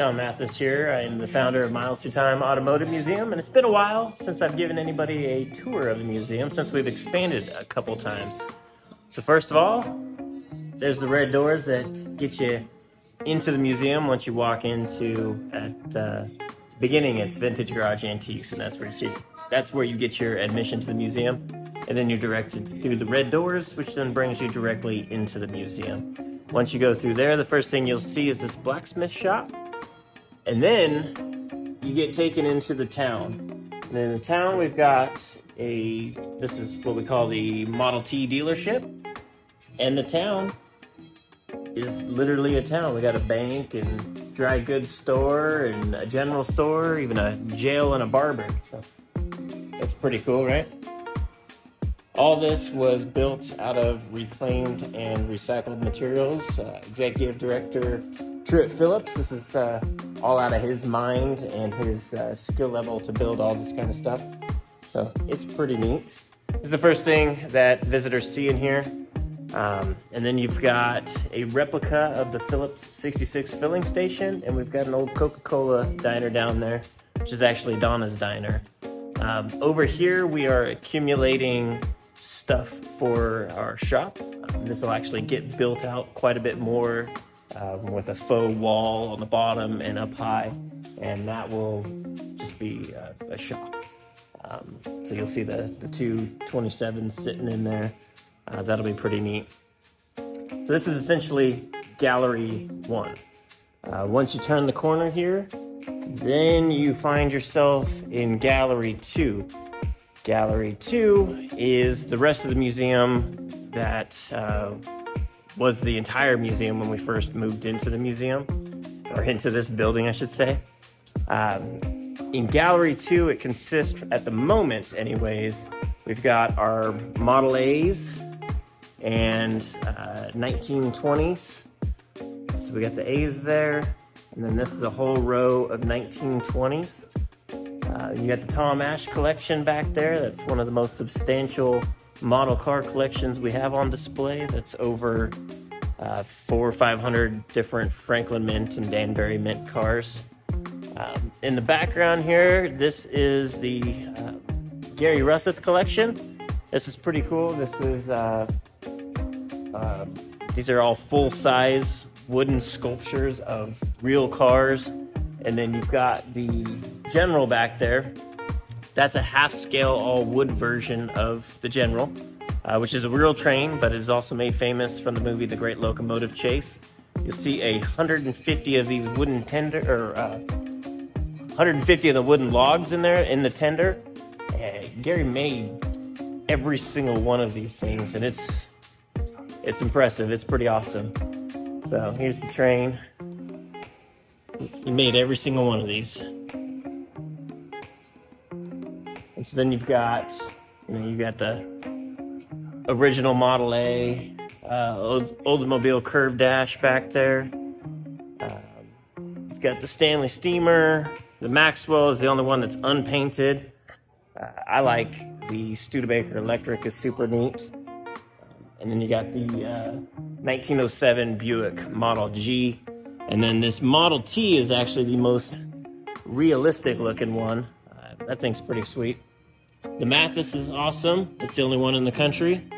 Sean Mathis here. I am the founder of Miles Through Time Automotive Museum, and it's been a while since I've given anybody a tour of the museum since we've expanded a couple times. So first of all, there's the red doors that get you into the museum once you walk into at uh, the beginning. It's Vintage Garage Antiques, and that's where you that's where you get your admission to the museum, and then you're directed through the red doors, which then brings you directly into the museum. Once you go through there, the first thing you'll see is this blacksmith shop. And then you get taken into the town. And in the town, we've got a, this is what we call the Model T dealership. And the town is literally a town. We got a bank and dry goods store and a general store, even a jail and a barber. So that's pretty cool, right? All this was built out of reclaimed and recycled materials. Uh, Executive Director Truett Phillips, this is uh, all out of his mind and his uh, skill level to build all this kind of stuff. So it's pretty neat. This is the first thing that visitors see in here. Um, and then you've got a replica of the Phillips 66 filling station, and we've got an old Coca-Cola diner down there, which is actually Donna's diner. Um, over here, we are accumulating stuff for our shop. Um, this will actually get built out quite a bit more um, with a faux wall on the bottom and up high, and that will just be uh, a shop. Um, so you'll see the, the two 27s sitting in there. Uh, that'll be pretty neat. So this is essentially gallery one. Uh, once you turn the corner here, then you find yourself in gallery two. Gallery 2 is the rest of the museum that uh, was the entire museum when we first moved into the museum, or into this building, I should say. Um, in Gallery 2, it consists, at the moment anyways, we've got our Model A's and uh, 1920s. So we got the A's there, and then this is a whole row of 1920s. Uh, you got the Tom Ash collection back there. That's one of the most substantial model car collections we have on display. That's over uh, four or 500 different Franklin Mint and Danbury Mint cars. Um, in the background here, this is the uh, Gary Russeth collection. This is pretty cool. This is, uh, uh, these are all full-size wooden sculptures of real cars and then you've got the General back there. That's a half scale all wood version of the General, uh, which is a real train, but it is also made famous from the movie The Great Locomotive Chase. You'll see a 150 of these wooden tender, or uh, 150 of the wooden logs in there in the tender. And Gary made every single one of these things, and it's it's impressive. It's pretty awesome. So here's the train. He made every single one of these. So then you've got, you know, you've got the original Model A, uh, Oldsmobile Curve Dash back there. Um, you've got the Stanley Steamer. The Maxwell is the only one that's unpainted. Uh, I like the Studebaker Electric is super neat. and then you got the uh, 1907 Buick Model G. And then this Model T is actually the most realistic looking one. Uh, that thing's pretty sweet. The Mathis is awesome. It's the only one in the country.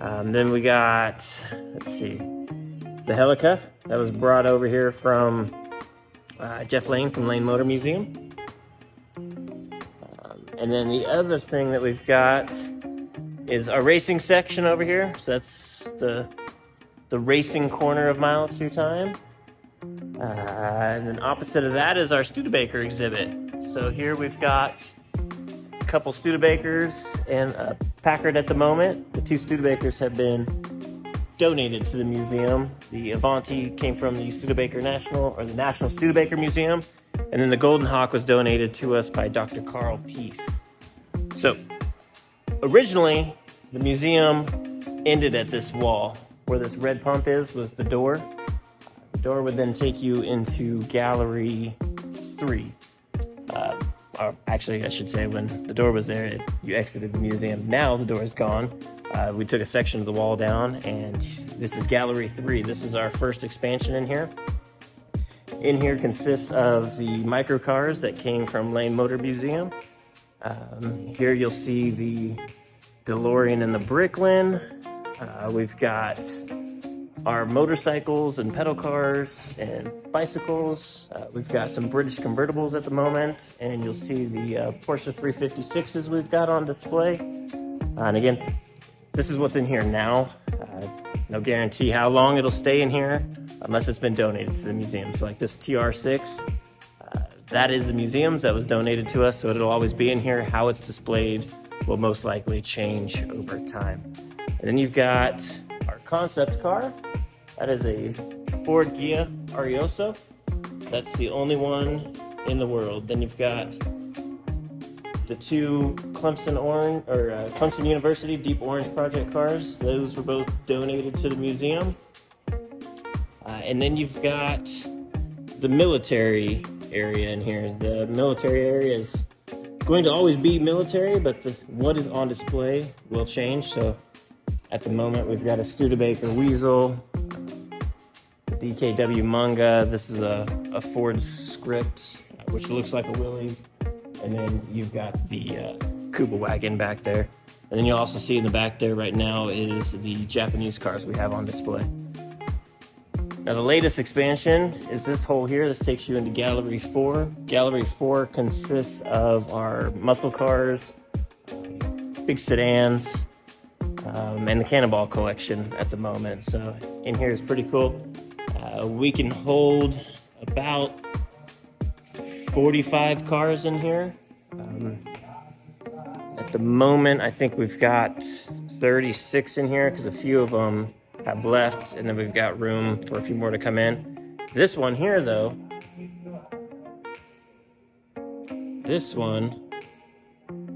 Um, then we got, let's see, the Helica that was brought over here from uh, Jeff Lane from Lane Motor Museum. Um, and then the other thing that we've got is our racing section over here. So that's the the racing corner of Miles Through Time. Uh, and then opposite of that is our Studebaker exhibit. So here we've got a couple Studebakers and a Packard at the moment. The two Studebakers have been donated to the museum. The Avanti came from the Studebaker National, or the National Studebaker Museum, and then the Golden Hawk was donated to us by Dr. Carl Peace. So, originally, the museum ended at this wall. Where this red pump is was the door The door would then take you into gallery three. Uh, or actually, I should say, when the door was there, it, you exited the museum. Now the door is gone. Uh, we took a section of the wall down, and this is gallery three. This is our first expansion in here. in here consists of the microcars that came from Lane Motor Museum. Um, here you'll see the DeLorean and the Bricklin. Uh, we've got our motorcycles and pedal cars and bicycles. Uh, we've got some British convertibles at the moment, and you'll see the uh, Porsche 356s we've got on display. Uh, and again, this is what's in here now. Uh, no guarantee how long it'll stay in here unless it's been donated to the museum. So like this TR6, uh, that is the museum's that was donated to us, so it'll always be in here. How it's displayed will most likely change over time. And then you've got concept car. That is a Ford Ghia Arioso. That's the only one in the world. Then you've got the two Clemson Orange or uh, Clemson University Deep Orange Project cars. Those were both donated to the museum. Uh, and then you've got the military area in here. The military area is going to always be military, but the, what is on display will change. So at the moment, we've got a Studebaker Weasel, DKW Munga. This is a, a Ford script, which looks like a Willie. And then you've got the uh, Kübelwagen back there. And then you'll also see in the back there right now is the Japanese cars we have on display. Now the latest expansion is this hole here. This takes you into Gallery 4. Gallery 4 consists of our muscle cars, big sedans, um, and the Cannonball collection at the moment. So in here is pretty cool. Uh, we can hold about 45 cars in here. Um, at the moment, I think we've got 36 in here because a few of them have left, and then we've got room for a few more to come in. This one here, though, this one,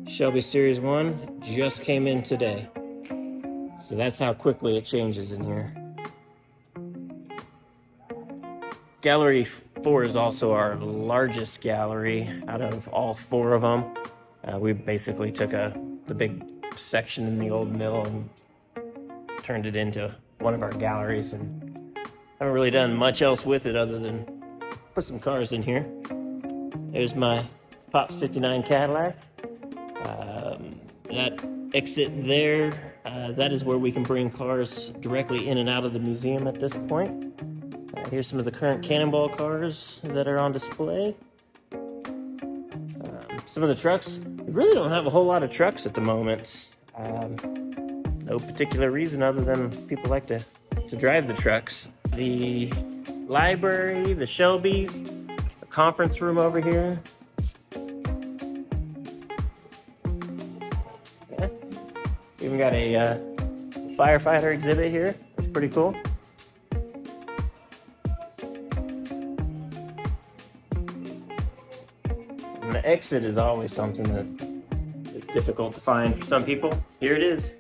Shelby Series 1, just came in today. So that's how quickly it changes in here. Gallery 4 is also our largest gallery out of all four of them. Uh, we basically took a the big section in the old mill and turned it into one of our galleries and haven't really done much else with it other than put some cars in here. There's my Pops 59 Cadillac. Um, that exit there, uh, that is where we can bring cars directly in and out of the museum at this point. Uh, here's some of the current Cannonball cars that are on display. Um, some of the trucks, we really don't have a whole lot of trucks at the moment. Um, no particular reason other than people like to, to drive the trucks. The library, the Shelbys, the conference room over here. Even got a uh, firefighter exhibit here. It's pretty cool. And the exit is always something that is difficult to find for some people. Here it is.